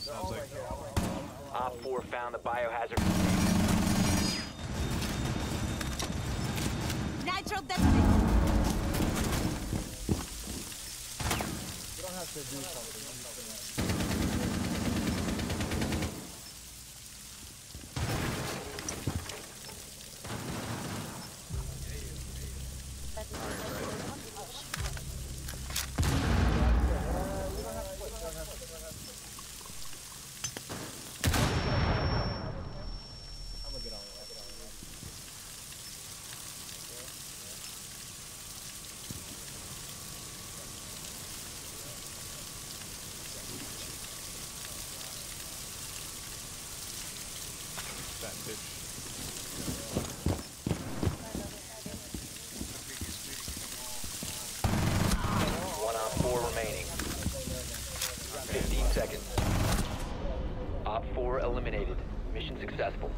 Sounds like right all right. OpFor found the biohazard. Nitro have to do something. You can- I'm bitch. One Op 4 remaining. 15 seconds. Op 4 eliminated. Mission successful.